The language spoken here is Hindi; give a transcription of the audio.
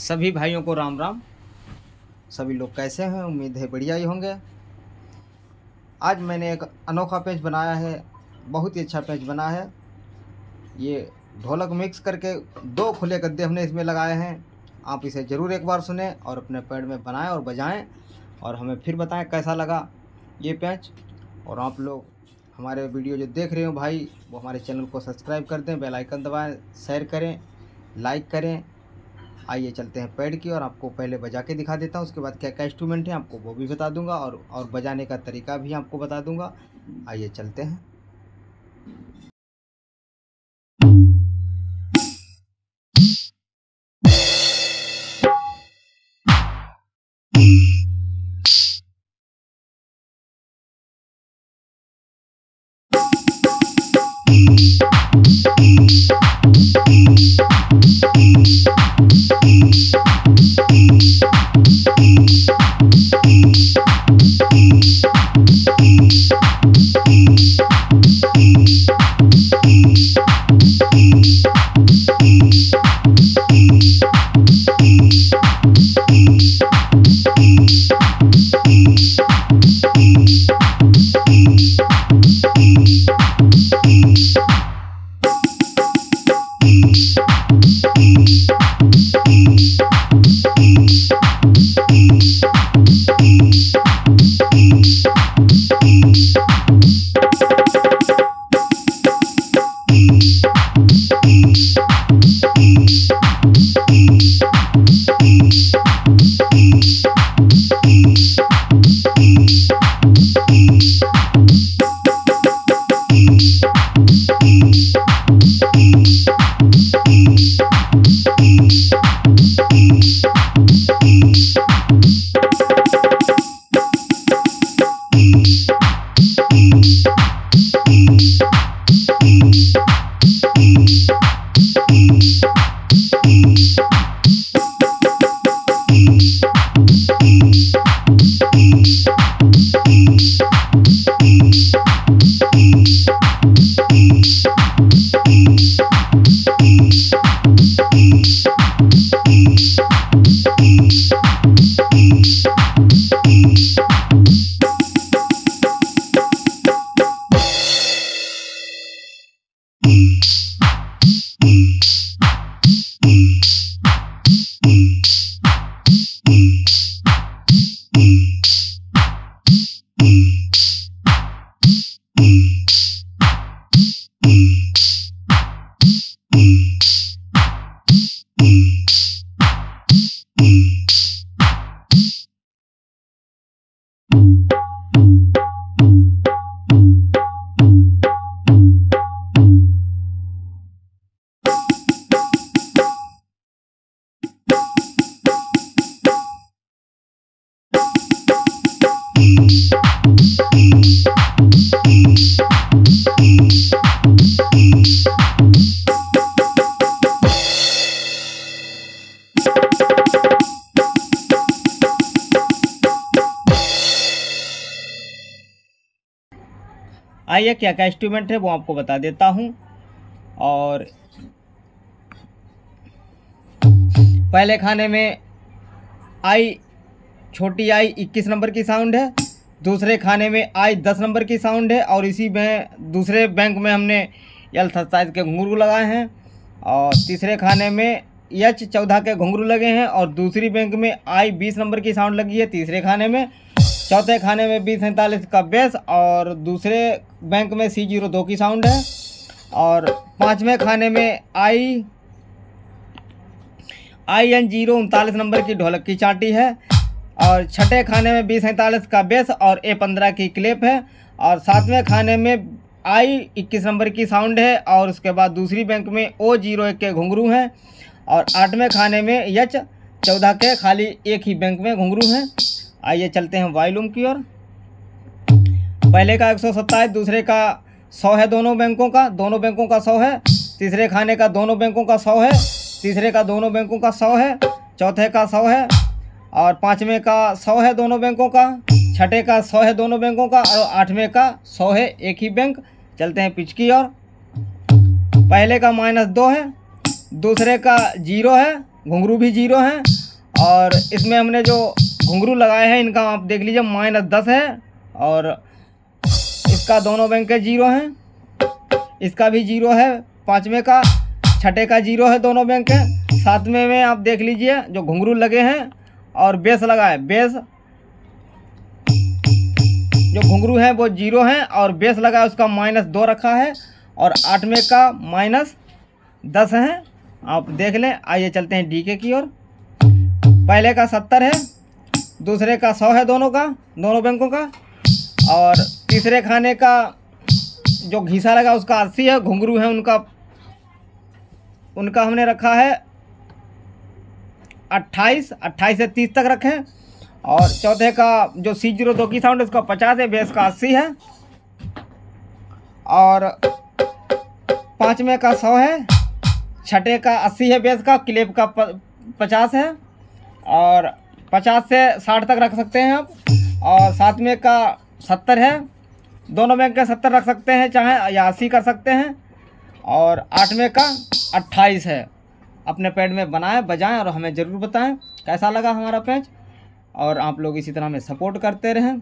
सभी भाइयों को राम राम। सभी लोग कैसे हैं? उम्मीद है बढ़िया ही होंगे। आज मैंने एक अनोखा पेज बनाया है, बहुत ही अच्छा पेज बना है। ये ढोलक मिक्स करके दो खुले गद्दे हमने इसमें लगाए हैं। आप इसे ज़रूर एक बार सुने और अपने पेड़ में बनाएँ और बजाएँ और हमें फिर बताएँ कैसा लगा ये पेंच और आप लोग हमारे वीडियो जो देख रहे हो भाई, वो हमारे चैनल को सब्सक्राइब कर दें, बेल आइकन दबाएँ, शेयर करें, लाइक करें आइए चलते हैं पैड की और आपको पहले बजा के दिखा देता हूँ, उसके बाद क्या क्या इंस्ट्रूमेंट है, आपको वो भी बता दूँगा और और बजाने का तरीका भी आपको बता दूँगा। आइए चलते हैं। Peace. Peace. Música आइए क्या क्या इंस्ट्रूमेंट है वो आपको बता देता हूँ। और पहले खाने में आई, छोटी आई, इक्कीस नंबर की साउंड है। दूसरे खाने में आई दस नंबर की साउंड है और इसी में दूसरे बैंक में हमने एल सत्ताईस के घुंघरू लगाए हैं और तीसरे खाने में एच चौदह के घुंघरू लगे हैं और दूसरी बैंक में आई बीस नंबर की साउंड लगी है तीसरे खाने में, चौथे खाने में बी सैंतालीस का बेस और दूसरे बैंक में सी ज़ीरो दो की साउंड है और पाँचवें खाने में आई आई एन ज़ीरो उनतालीस नंबर की ढोलक की चाटी है और छठे खाने में बी सैंतालीस का बेस और ए पंद्रह की क्लेप है। और सातवें खाने में आई, इक्कीस नंबर की साउंड है और उसके बाद दूसरी बैंक में ओ ज़ीरो एक के घुंघरू हैं। और आठवें खाने में यच, चौदह के खाली एक ही बैंक में घुंघरू हैं। आइए चलते हैं वायलूम की ओर। पहले का एक सौ सत्ताईस, दूसरे का सौ है दोनों बैंकों का, दोनों बैंकों का सौ है। तीसरे खाने का दोनों बैंकों का सौ है, तीसरे का दोनों बैंकों का सौ है, चौथे का सौ है। और पाँचवें का सौ है दोनों बैंकों का, छठे का सौ है दोनों बैंकों का और आठवें का सौ है एक ही बैंक। चलते हैं पिच की ओर। पहले का माइनस दो है, दूसरे का ज़ीरो है, घुंघरू भी ज़ीरो हैं। और इसमें हमने जो घुंघरू लगाए हैं, इनका आप देख लीजिए, माइनस दस है और इसका दोनों बैंक के ज़ीरो हैं। इसका भी ज़ीरो है, पाँचवें का, छठे का ज़ीरो है दोनों बैंक। के सातवें में आप देख लीजिए, जो घुंघरू लगे हैं और बेस लगा है बेस जो घुंघरू है, वो ज़ीरो है और बेस लगा है उसका माइनस दो रखा है और आठवें का माइनस दस है। आप देख लें, आइए चलते हैं डी के की ओर। पहले का सत्तर है, दूसरे का सौ है दोनों का, दोनों बैंकों का। और तीसरे खाने का जो घीसा लगा, उसका अस्सी है, घुंघरू है उनका उनका हमने रखा है अट्ठाईस अट्ठाईस से तीस तक रखें। और चौथे का जो सी ज़ीरो दो की साउंड उसका पचास है, बेस का अस्सी है। और पाँचवें का सौ है, छठे का अस्सी है बेस का, क्लिप का पचास है। और पचास से साठ तक रख सकते हैं आप। और सातवें का सत्तर है, दोनों बैंक का सत्तर रख सकते हैं, चाहे या अस्सी कर सकते हैं। और आठवें का अट्ठाईस है। अपने पैड में बनाएँ, बजाएँ और हमें ज़रूर बताएँ कैसा लगा हमारा पैच। और आप लोग इसी तरह हमें सपोर्ट करते रहें।